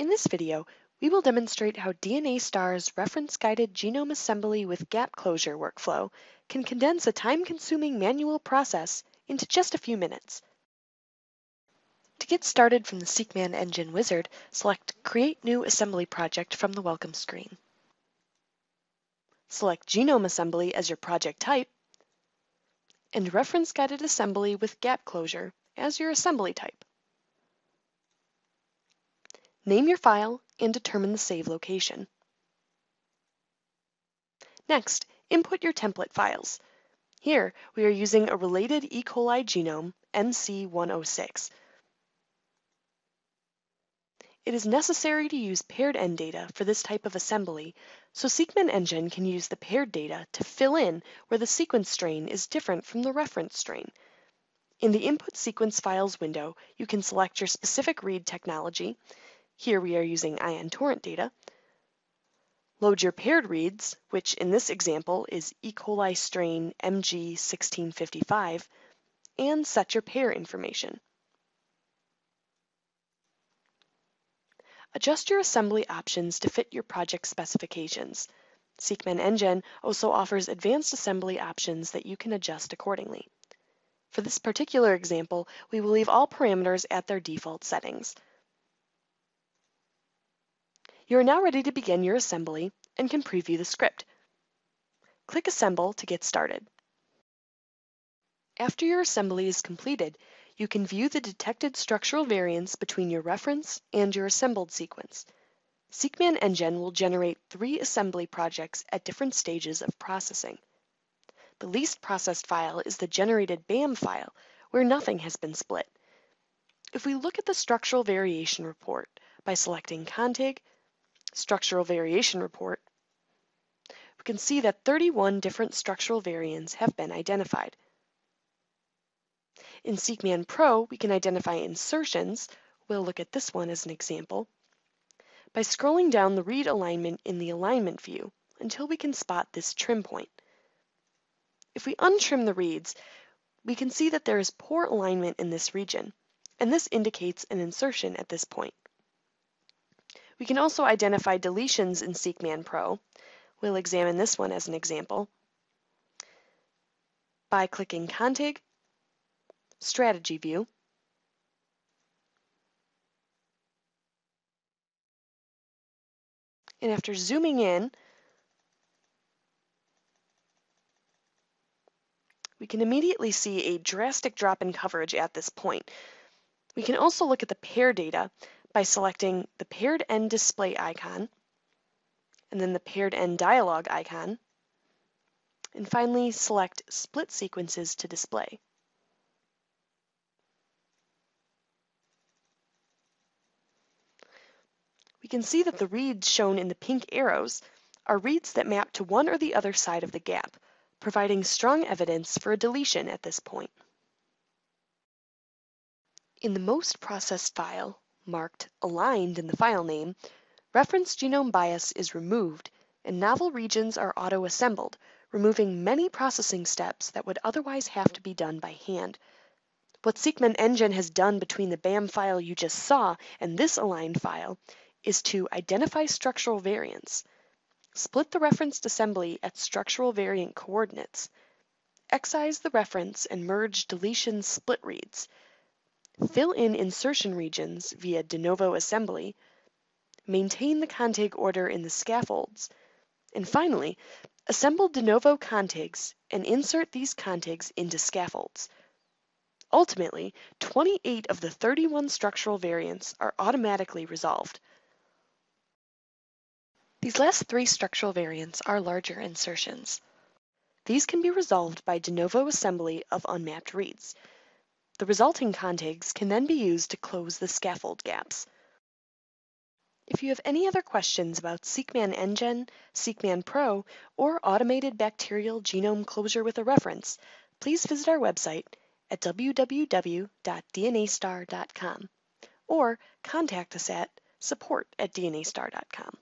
In this video, we will demonstrate how DNASTAR's reference-guided genome assembly with gap closure workflow can condense a time-consuming manual process into just a few minutes. To get started from the SeqMan NGen wizard, select Create New Assembly Project from the Welcome screen. Select Genome Assembly as your project type, and Reference-Guided Assembly with Gap Closure as your assembly type. Name your file and determine the save location. Next, input your template files. Here, we are using a related E. coli genome, MC106. It is necessary to use paired end data for this type of assembly, so SeqMan NGen can use the paired data to fill in where the sequence strain is different from the reference strain. In the Input Sequence Files window, you can select your specific read technology. Here we are using ion torrent data. Load your paired reads, which in this example is E. coli strain MG1655, and set your pair information. Adjust your assembly options to fit your project specifications. SeqMan NGen also offers advanced assembly options that you can adjust accordingly. For this particular example, we will leave all parameters at their default settings. You are now ready to begin your assembly and can preview the script. Click Assemble to get started. After your assembly is completed, you can view the detected structural variance between your reference and your assembled sequence. SeqMan NGen will generate three assembly projects at different stages of processing. The least processed file is the generated BAM file, where nothing has been split. If we look at the structural variation report by selecting Contig, Structural Variation Report, we can see that 31 different structural variants have been identified. In SeqMan Pro, we can identify insertions. We'll look at this one as an example. By scrolling down the read alignment in the alignment view until we can spot this trim point. If we untrim the reads, we can see that there is poor alignment in this region, and this indicates an insertion at this point. We can also identify deletions in SeqMan Pro. We'll examine this one as an example by clicking Contig strategy view, and after zooming in, we can immediately see a drastic drop in coverage at this point. We can also look at the pair data by selecting the paired end display icon, and then the paired end dialog icon, and finally select split sequences to display. we can see that the reads shown in the pink arrows are reads that map to one or the other side of the gap, providing strong evidence for a deletion at this point. In the most processed file, marked aligned in the file name, reference genome bias is removed and novel regions are auto-assembled, removing many processing steps that would otherwise have to be done by hand. What SeqMan NGen has done between the BAM file you just saw and this aligned file is to identify structural variants, split the referenced assembly at structural variant coordinates, excise the reference and merge deletion split reads, fill in insertion regions via de novo assembly, maintain the contig order in the scaffolds, and finally, assemble de novo contigs and insert these contigs into scaffolds. Ultimately, 28 of the 31 structural variants are automatically resolved. These last three structural variants are larger insertions. These can be resolved by de novo assembly of unmapped reads. The resulting contigs can then be used to close the scaffold gaps. If you have any other questions about SeqMan NGen, SeqMan Pro, or automated bacterial genome closure with a reference, please visit our website at www.dnastar.com or contact us at support at dnastar.com.